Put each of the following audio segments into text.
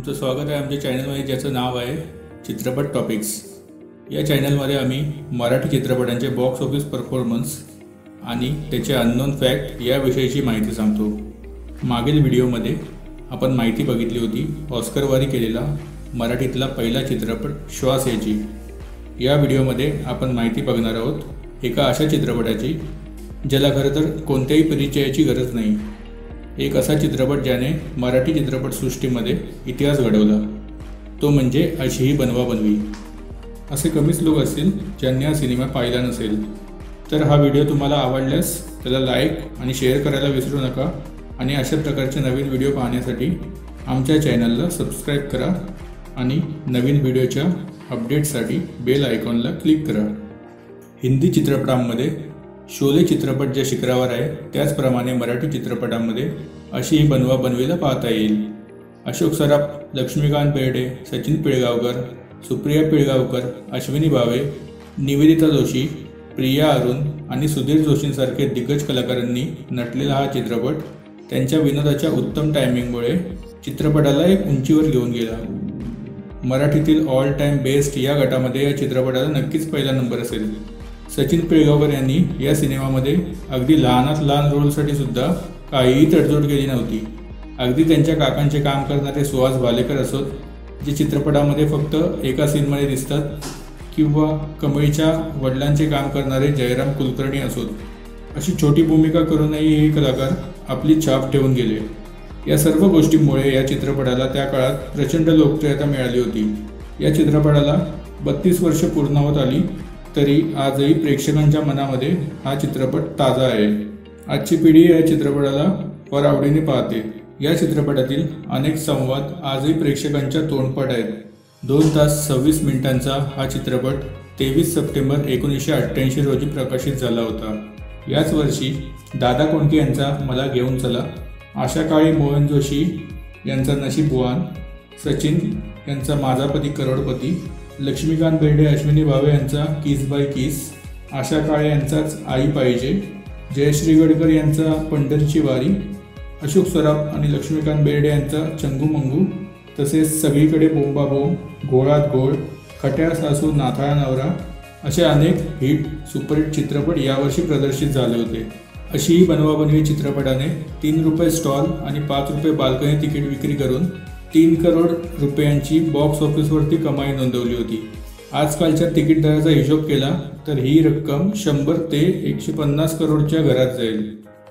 तुमचं स्वागत आहे आमच्या चॅनलमध्ये ज्याचं नाव आहे चित्रपट टॉपिक्स. या चॅनलमध्ये आम्ही मराठी चित्रपटांचे बॉक्स ऑफिस परफॉर्मन्स आणि त्याचे अननोन फॅक्ट याविषयीची माहिती सांगतो. मागील व्हिडिओमध्ये आपण माहिती बघितली होती ऑस्करवारी केलेला मराठीतला पहिला चित्रपट श्वास याची. या व्हिडिओमध्ये आपण माहिती बघणार आहोत एका अशा चित्रपटाची ज्याला खरं तर कोणत्याही परिचयाची गरज नाही. एक असा चित्रपट ज्याने मराठी चित्रपटसृष्टीमध्ये इतिहास घडवला. तो म्हणजे अशीही बनवा बनवी. असे कमीच लोक असतील ज्यांनी हा सिनेमा पाहिला नसेल. तर हा व्हिडिओ तुम्हाला आवडल्यास त्याला लाईक आणि शेअर करायला विसरू नका आणि अशा प्रकारचे नवीन व्हिडिओ पाहण्यासाठी आमच्या चॅनलला सबस्क्राईब करा आणि नवीन व्हिडिओच्या अपडेटसाठी बेल आयकॉनला क्लिक करा. हिंदी चित्रपटांमध्ये शोले चित्रपट ज्या शिखरावर आहे त्याचप्रमाणे मराठी चित्रपटांमध्ये अशीही बनवा बनवीला पाहता येईल. अशोक सराफ लक्ष्मीकांत बेर्डे सचिन पिळगावकर सुप्रिया पिळगावकर अश्विनी भावे निवेदिता जोशी प्रिया अरुण आणि सुधीर जोशींसारखे दिग्गज कलाकारांनी नटलेला हा चित्रपट त्यांच्या विनोदाच्या उत्तम टायमिंगमुळे चित्रपटाला एक उंचीवर घेऊन गेला. मराठीतील ऑल टाईम बेस्ट या गटामध्ये या चित्रपटाला नक्कीच पहिला नंबर असेल. सचिन पिळगावकर यांनी या सिनेमामध्ये अगदी लहानात लहान रोलसाठी सुद्धा काहीही तडजोड केली नव्हती. अगदी त्यांच्या काकांचे काम करणारे सुहास भालेकर असोत जे चित्रपटामध्ये फक्त एका सीनमध्ये दिसतात किंवा कमळीच्या वडिलांचे काम करणारे जयराम कुलकर्णी असोत. अशी छोटी भूमिका करूनही हे कलाकार आपली छाप ठेवून गेले. या सर्व गोष्टींमुळे या चित्रपटाला त्या काळात प्रचंड लोकप्रियता मिळाली होती. या चित्रपटाला बत्तीस वर्ष पूर्ण होत आली तरी आजही प्रेक्षकांच्या मनामध्ये हा चित्रपट ताजा आहे. आजची पिढी या चित्रपटाला फार आवडीने पाहते. या चित्रपटातील अनेक संवाद आजही प्रेक्षकांच्या तोंडपट आहेत. दोन तास सव्वीस मिनिटांचा हा चित्रपट तेवीस सप्टेंबर एकोणीसशे अठ्ठ्याऐंशी रोजी प्रकाशित झाला होता. याच वर्षी दादा कोंडके यांचा मला घेऊन चला. आशा काळी मोहन जोशी यांचा नशीबवान सचिन यांचा माझा पती करोडपती लक्ष्मीकांत बेर्डे अश्विनी भावे यांचा किस बाय किस आशा काळे यांचाच आई पाहिजे जयश्री गडकर यांचा पंढरीची वारी अशोक सराफ आणि लक्ष्मीकांत बेर्डे यांचा चंगू मंगू तसेच सगळीकडे बोंबा बोंब घोळात घोळ खट्या सासू नाथाळा नवरा असे अनेक हिट सुपरहिट चित्रपट यावर्षी प्रदर्शित झाले होते. अशीही बनवाबनवी चित्रपटाने तीन रुपये स्टॉल आणि पाच रुपये बाल्कनी तिकीट विक्री करून तीन करोड रुपयांची बॉक्स ऑफिसवरती कमाई नोंदवली होती. आजकालच्या तिकीट दराचा हिशोब केला तर ही रक्कम शंभर ते एकशे पन्नास करोडच्या घरात जाईल.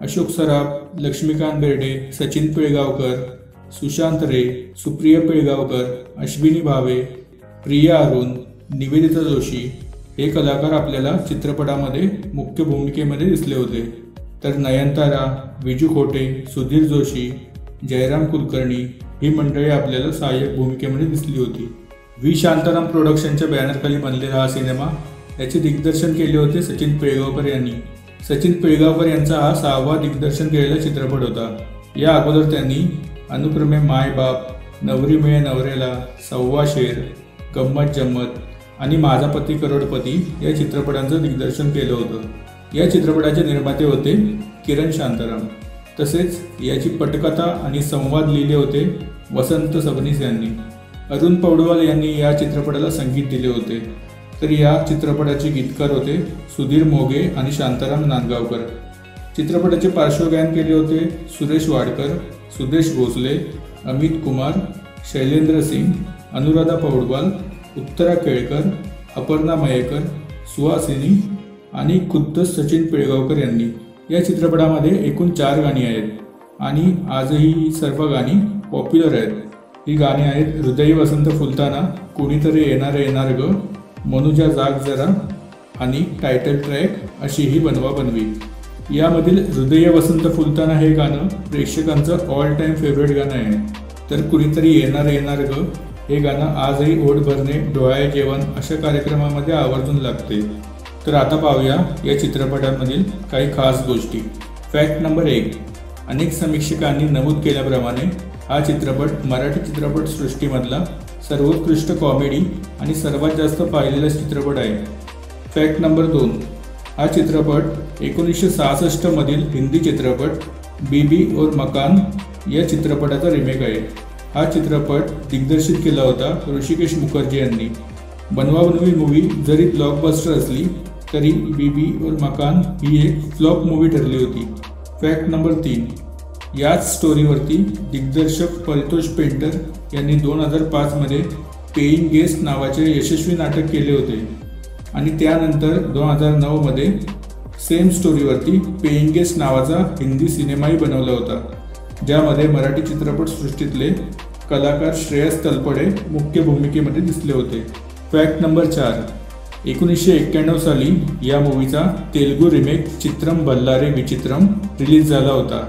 अशोक सराफ लक्ष्मीकांत बेर्डे सचिन पिळगावकर सुशांत रे सुप्रिया पिळगावकर अश्विनी भावे प्रिया अरुण निवेदिता जोशी हे कलाकार आपल्याला चित्रपटामध्ये मुख्य भूमिकेमध्ये दिसले होते. तर नयनतारा विजू खोटे सुधीर जोशी जयराम कुलकर्णी ही मंडळी आपल्याला सहाय्यक भूमिकेमध्ये दिसली होती. व्ही. शांताराम प्रोडक्शनच्या बॅनरखाली बनलेला हा सिनेमा याचे दिग्दर्शन केले होते सचिन पिळगावकर यांनी. सचिन पिळगावकर यांचा हा सहावा दिग्दर्शन केलेला चित्रपट होता. या अगोदर त्यांनी अनुक्रमे माय बाप नवरी मिळे नवरेला सव्वा शेर गंमत जम्मत आणि माझा पती करोडपती या चित्रपटांचं दिग्दर्शन केलं होतं. या चित्रपटाचे निर्माते होते किरण शांताराम. तसेच याची पटकथा आणि संवाद लिहिले होते वसंत सबनीस यांनी. अरुण पौडवाल यांनी या चित्रपटाला संगीत दिले होते. तर या चित्रपटाचे गीतकार होते सुधीर मोगे आणि शांताराम नांदगावकर. चित्रपटाचे पार्श्वगायन केले होते सुरेश वाडकर सुदेश भोसले अमित कुमार शैलेंद्र सिंग अनुराधा पौडवाल उत्तरा केळकर अपर्णा मयेकर सुहासिनी आणि खुद्द सचिन पिळगावकर यांनी. या चित्रपटामध्ये एकूण चार गाणी आहेत आणि आजही ही सर्व गाणी पॉप्युलर आहेत. ही गाणी आहेत हृदय वसंत फुलताना कुणीतरी येणार येणार ग मनुजा जाग जरा आणि टायटल ट्रॅक अशी ही बनवा बनवी. यामधील हृदय वसंत फुलताना हे गाणं प्रेक्षकांचं ऑल टाईम फेवरेट गाणं आहे. तर कुणीतरी येणार येणार ग हे गाणं आजही ओढ भरणे डोळ्या जेवण अशा कार्यक्रमामध्ये आवर्जून लागते. तर आता पाहूया या चित्रपटामधील काही खास गोष्टी. फॅक्ट नंबर एक. अनेक समीक्षकांनी नमूद केल्याप्रमाणे हा चित्रपट मराठी चित्रपट सृष्टीमधला सर्वोत्कृष्ट कॉमेडी आणि सर्वात जास्त पाहिलेला चित्रपट आहे. फॅक्ट नंबर दोन. हा चित्रपट एकोणीसशे सहासष्टमधील हिंदी चित्रपट बीबी और मकान या चित्रपटाचा रिमेक आहे. हा चित्रपट दिग्दर्शित केला होता ऋषिकेश मुखर्जी यांनी. बनवाबनवी मूवी जरी ब्लॉकबस्टर असली तरी बीबी और मकान ही एक फ्लॉप मूवी ठरली होती. फॅक्ट नंबर तीन. याच स्टोरीवरती दिग्दर्शक परितोष पेंटर यांनी दोन हजार पाचमध्ये पेईंग गेस्ट नावाचे यशस्वी नाटक केले होते. आणि त्यानंतर दोन हजार नऊमध्ये सेम स्टोरीवरती पेईंग गेस्ट नावाचा हिंदी सिनेमाही बनवला होता. ज्यामध्ये मराठी चित्रपटसृष्टीतले कलाकार श्रेयस तलपडे मुख्य भूमिकेमध्ये दिसले होते. फॅक्ट नंबर चार. एकोणीसशे एक्क्याण्णव साली या मूवीचा तेलुगू रिमेक चित्रम बल्लारे विचित्रम रिलीज झाला होता.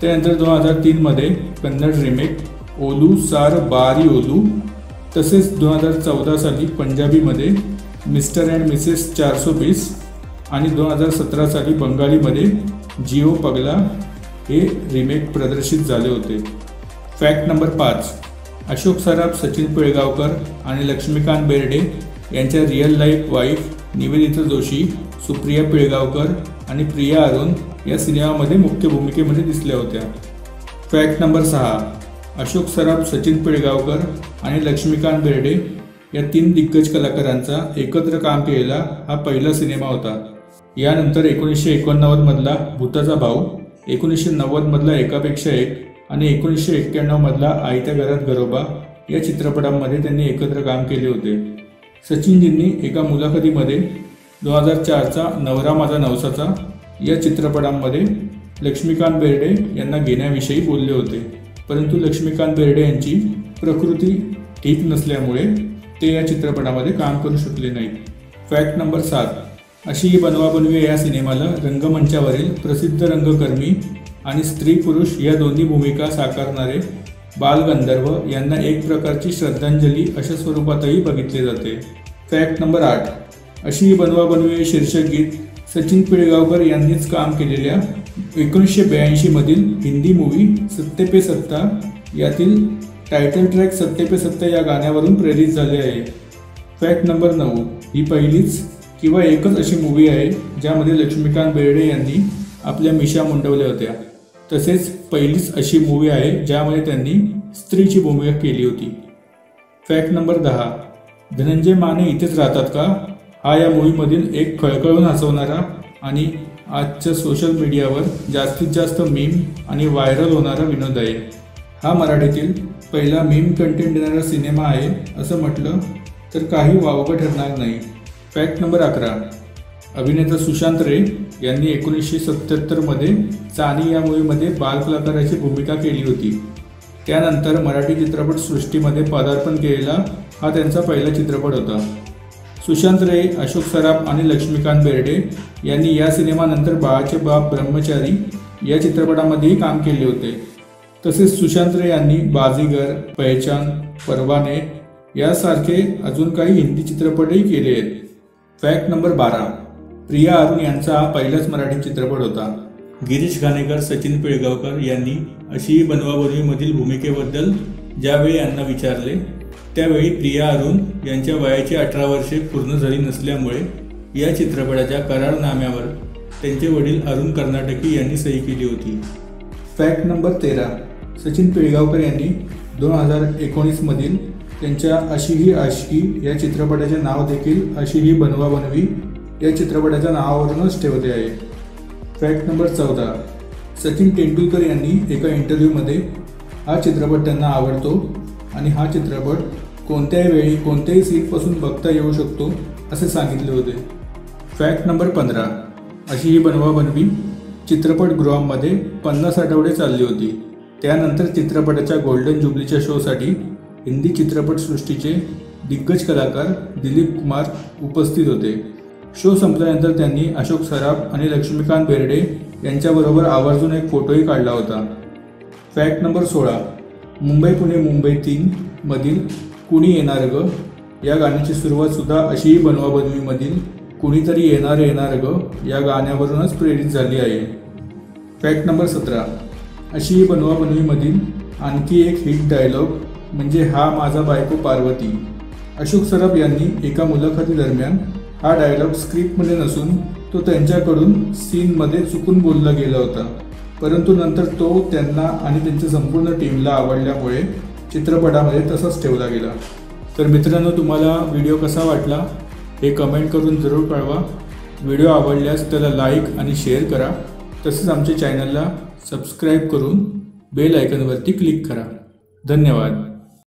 त्यानंतर दोन हजार तीनमध्ये कन्नड रिमेक ओलू सार बारी ओलू तसेच दोन हजार चौदा साली पंजाबीमध्ये Mr and Mrs Charsau Bees आणि दोन हजार सतरा साली बंगालीमध्ये जिओ पगला हे रिमेक प्रदर्शित झाले होते. फॅक्ट नंबर पाच. अशोक सराफ सचिन पिळगावकर आणि लक्ष्मीकांत बेर्डे यांच्या real life wife Nivedita Joshi Supriya Pilgaonkar आणि प्रिया अरुण या सिनेमामध्ये मुख्य भूमिकेमध्ये दिसल्या होत्या. फॅक्ट नंबर सहा अशोक सराफ सचिन पिळगावकर आणि लक्ष्मीकांत बेर्डे या तीन दिग्गज कलाकारांचा एकत्र काम केलेला हा पहिला सिनेमा होता. यानंतर एकोणीसशे एकोणनव्वदमधला भूताचा भाऊ एकोणीसशे नव्वदमधला एकापेक्षा एक आणि एकोणीसशे एक्क्याण्णवमधला आयत्या घरात गरोबा या चित्रपटांमध्ये त्यांनी एकत्र काम केले होते. सचिनजींनी एका मुलाखतीमध्ये दोन हजार चारचा नवरा माझा नवसाचा या चित्रपटांमध्ये लक्ष्मीकांत बेर्डे यांना घेण्याविषयी बोलले होते. परंतु लक्ष्मीकांत बेर्डे यांची प्रकृती ठीक नसल्यामुळे ते या चित्रपटामध्ये काम करू शकले नाहीत. फॅक्ट नंबर सात. अशी ही बनवाबनवी या सिनेमाला रंगमंचावरील प्रसिद्ध रंगकर्मी आणि स्त्री पुरुष या दोन्ही भूमिका साकारणारे बालगंधर्व यांना एक प्रकारची श्रद्धांजली अशा स्वरूपातही बघितले जाते. फॅक्ट नंबर आठ. अशी ही बनवाबनवी शीर्षक गीत सचिन पिळगावकर यांनीच काम केलेल्या एकोणीसशे ब्याऐंशीमधील हिंदी मूवी सत्ते पे सत्ता यातील टायटल ट्रॅक सत्ते पे सत्ता या गाण्यावरून प्रेरित झाले आहे. फॅक्ट नंबर नऊ. ही पहिलीच किंवा एकच अशी मूवी आहे ज्यामध्ये लक्ष्मीकांत बेर्डे यांनी आपल्या मिशा मुंडवल्या होत्या. तसेच पहिलीच अशी मूवी आहे ज्यामध्ये त्यांनी स्त्रीची भूमिका केली होती. फॅक्ट नंबर दहा. धनंजय माने इथेच राहतात का? हा या मूवीमधील एक खळखळून हसवणारा आणि आजच्या सोशल मीडियावर जास्तीत जास्त मीम आणि व्हायरल होणारा विनोद आहे. हा मराठीतील पहिला मीम कंटेंट देणारा सिनेमा आहे असं म्हटलं तर काही वावगं ठरणार नाही. फॅक्ट नंबर अकरा. अभिनेता सुशांत रे यांनी एकोणीसशे सत्त्याहत्तरमध्ये चानी या मूवीमध्ये बालकलाकाराची भूमिका केली होती. त्यानंतर मराठी चित्रपटसृष्टीमध्ये पदार्पण केलेला हा त्यांचा पहिला चित्रपट होता. सुशांत रे अशोक सराफ आणि लक्ष्मीकांत बेर्डे यांनी या सिनेमानंतर बाळाचे बाप ब्रह्मचारी या चित्रपटामध्येही काम केले होते. तसेच सुशांत रे यांनी बाजीगर पहचान परवाने यासारखे अजून काही हिंदी चित्रपटही केले आहेत. फॅक्ट नंबर बारा. प्रिया अरुण यांचा हा पहिलाच मराठी चित्रपट होता. गिरीश घाणेकर सचिन पिळगावकर यांनी अशी बनवाबनवीमधील भूमिकेबद्दल ज्यावेळी यांना विचारले त्यावेळी प्रिया अरुण यांच्या वयाची अठरा वर्षे पूर्ण झाली नसल्यामुळे या चित्रपटाच्या करारनाम्यावर त्यांचे वडील अरुण कर्नाटकी यांनी सही केली होती. फॅक्ट नंबर तेरा. सचिन पिळगावकर यांनी दोन हजार एकोणीसमधील त्यांच्या अशी ही आशिकी या चित्रपटाचे नाव देखील अशी ही बनवा बनवी या चित्रपटाच्या नावावरूनच ठेवले आहे. फॅक्ट नंबर चौदा. सचिन तेंडुलकर यांनी एका इंटरव्ह्यूमध्ये हा चित्रपट त्यांना आवडतो आणि हा चित्रपट कोणत्याही वेळी कोणत्याही सीटपासून बघता येऊ शकतो असे सांगितले होते. फॅक्ट नंबर पंधरा. अशी ही बनवा बनवी चित्रपटगृहांमध्ये पन्नास आठवडे चालली होती. त्यानंतर चित्रपटाच्या गोल्डन जुबलीच्या शोसाठी हिंदी चित्रपटसृष्टीचे दिग्गज कलाकार दिलीप कुमार उपस्थित होते. शो संपल्यानंतर त्यांनी अशोक सराफ आणि लक्ष्मीकांत बेर्डे यांच्याबरोबर आवर्जून एक फोटोही काढला होता. फॅक्ट नंबर सोळा. मुंबई पुणे मुंबई तीन मधील कुणी येणार ग? या गाण्याची सुरुवात सुद्धा अशीही बनवाबनवीमधील कुणीतरी येणार येणार ग या गाण्यावरूनच प्रेरित झाली आहे. फॅक्ट नंबर सतरा. अशीही बनवाबनवीमधील आणखी एक हिट डायलॉग म्हणजे हा माझा बायको पार्वती. अशोक सराफ यांनी एका मुलाखती दरम्यान हा डायलॉग स्क्रिप्टमध्ये नसून तो त्यांच्याकडून सीनमध्ये चुकून बोलला गेला होता. परंतु नंतर तो त्यांना आणि त्यांच्या संपूर्ण टीमला आवडल्यामुळे चित्रपटामध्ये तसाच ठेवला गेला. तर मित्रांनो तुम्हाला व्हिडिओ कसा वाटला हे कमेंट करून जरूर कळवा. व्हिडिओ आवडल्यास त्याला लाईक आणि शेअर करा. तसेच आमच्या चॅनलला सबस्क्राईब करून बेल आयकनवरती क्लिक करा. धन्यवाद.